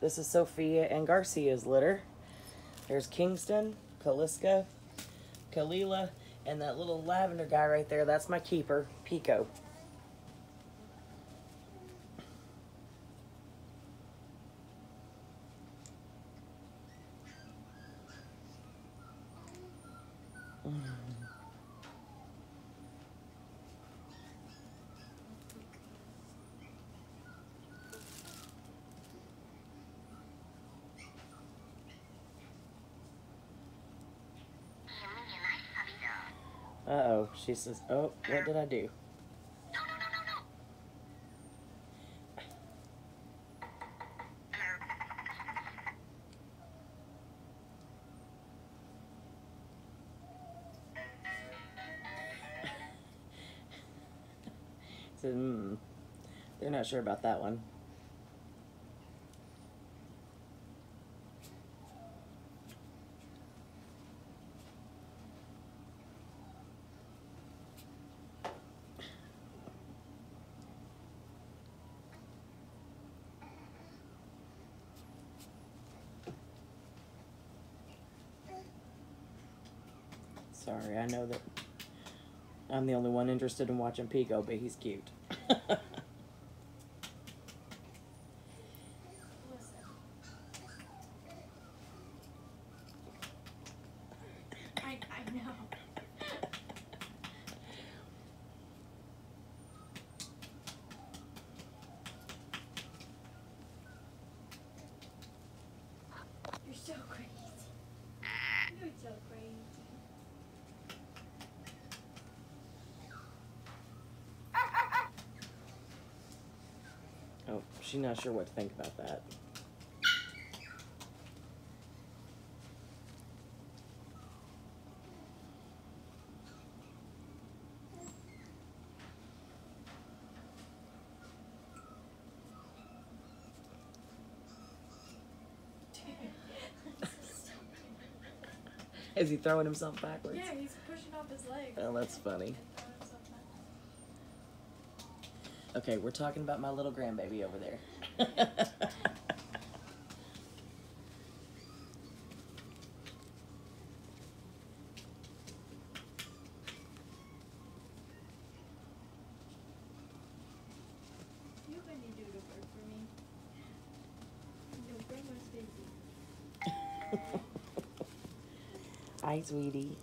This is Sofia and Garcia's litter. There's Kingston, Kaliska, Kalila, and that little lavender guy right there. That's my keeper, Pico. Uh oh. She says, Oh, what did I do? Hmm. They're not sure about that one. Sorry, I know that I'm the only one interested in watching Pico, but he's cute. I, I know. Oh, she's not sure what to think about that. Is he throwing himself backwards? yeah, he's pushing off his legs. Oh, that's funny. and throwing himself back. Okay, we're talking about my little grandbaby over there. You can do the work for me. Your grandma's busy. Hi, sweetie.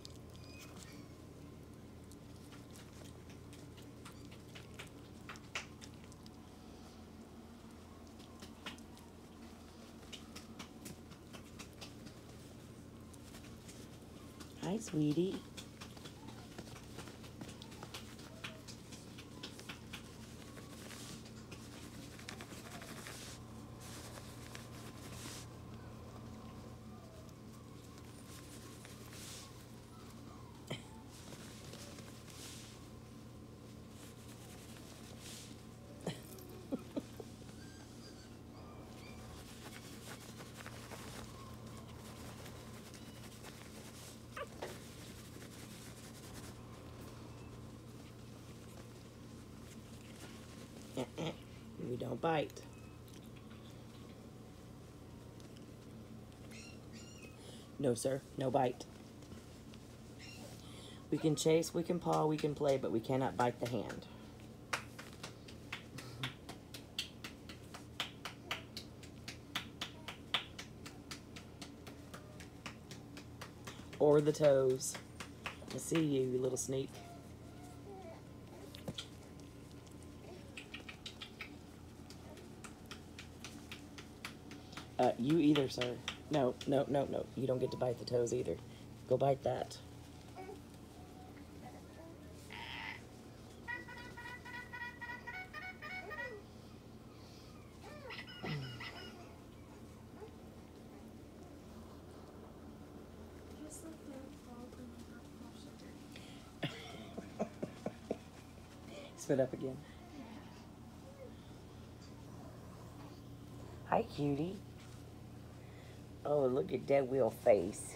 Hi, sweetie. We don't bite. No, sir, no bite. We can chase, we can paw, we can play, but we cannot bite the hand. Or the toes. I see you, you little sneak. Uh, you either, sir. No, no, no, no. You don't get to bite the toes either. Go bite that. Spit up again. Hi, cutie. Oh, look at that wheel face.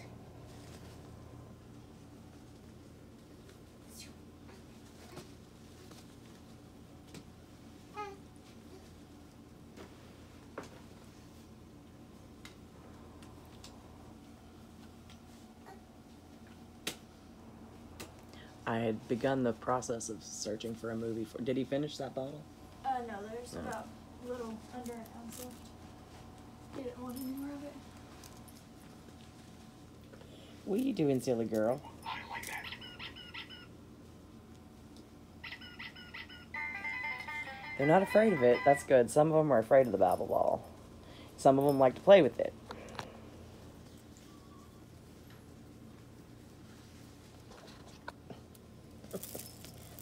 I had begun the process of searching for a movie. For did he finish that bottle? Uh, no, there's no. about little under an ounce left. Didn't want any more of it. What are you doing, silly girl? They're not afraid of it. That's good. Some of them are afraid of the Babble Ball. Some of them like to play with it.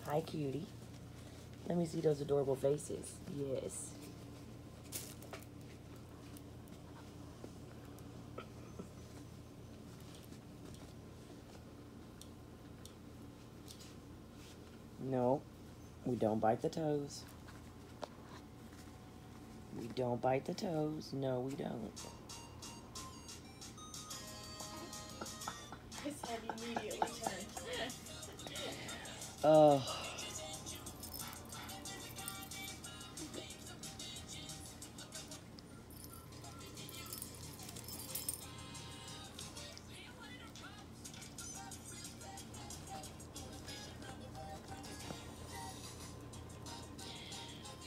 Hi, cutie. Let me see those adorable faces. Yes. No, we don't bite the toes. We don't bite the toes. No, we don't. His head immediately turned. Oh.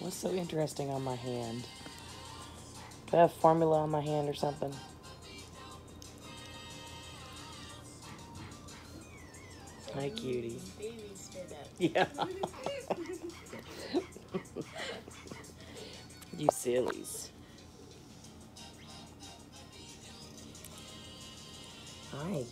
What's so interesting on my hand? Do I have formula on my hand or something? Hi, cutie. Yeah. you sillies. Hi.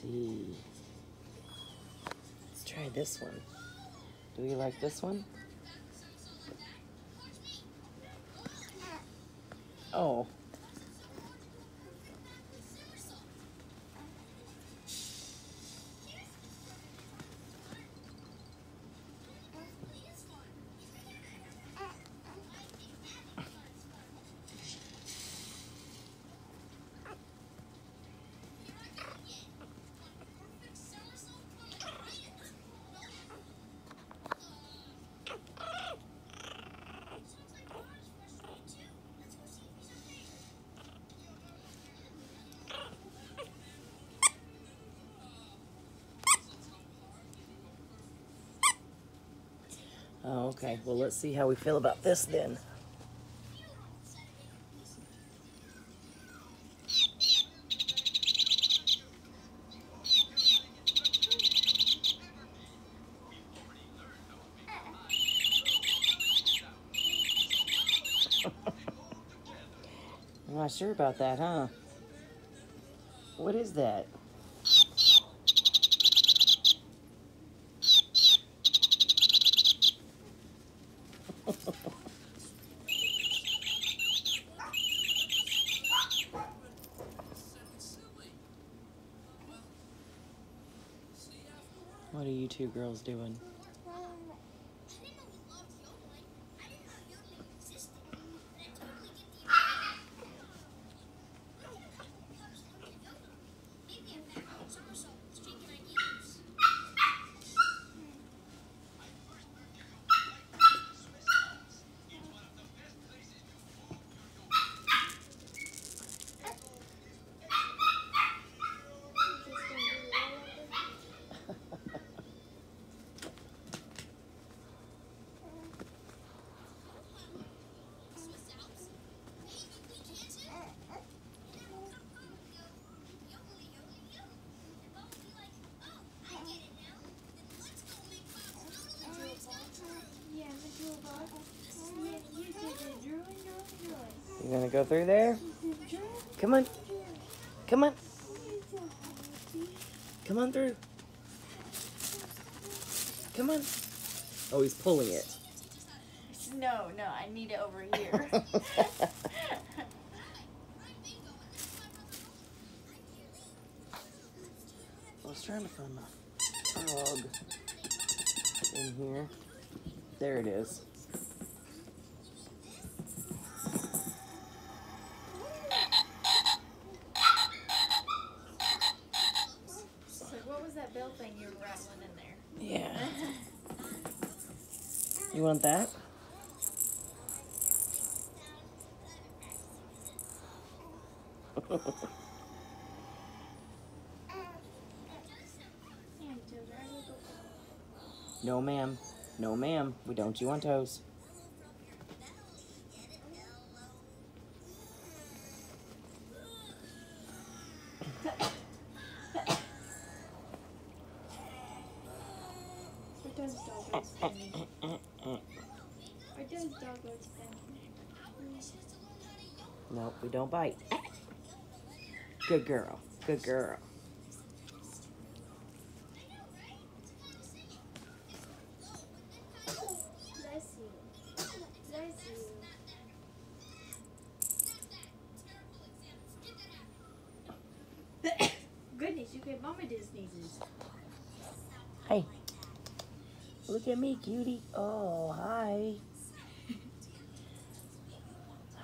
See. Let's try this one. Do we like this one? Oh. Oh, okay. Well, let's see how we feel about this then. I'm not sure about that, huh? What is that? What are you two girls doing? Gonna go through there? Come on, come on, come on through. Come on. Oh, he's pulling it. No, no, I need it over here. I was trying to find my frog in here. There it is. You want that? Yeah, Toad, I will go. no, ma'am. No, ma'am. We don't chew on toes. Or does dog go spinning? Or dog go spinning? Nope, we don't bite. Good girl. Good girl. Bless you. Bless you. Goodness, you gave Mama did. Hey. Look at me, cutie. Oh, hi.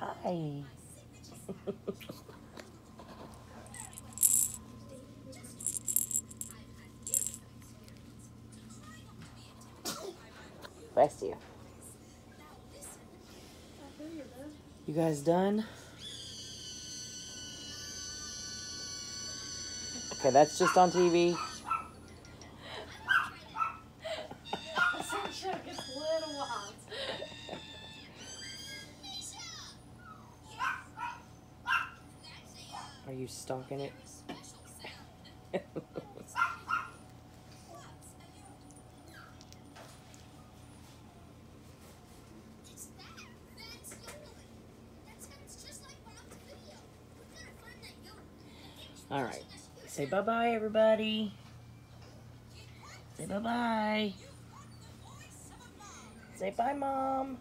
Hi. Bless you. I feel you, love. You guys done? Okay, that's just on TV. Sunshine gets a little wild. Are you stalking it? All right. Say bye bye, everybody. Say bye bye. Say bye, mom.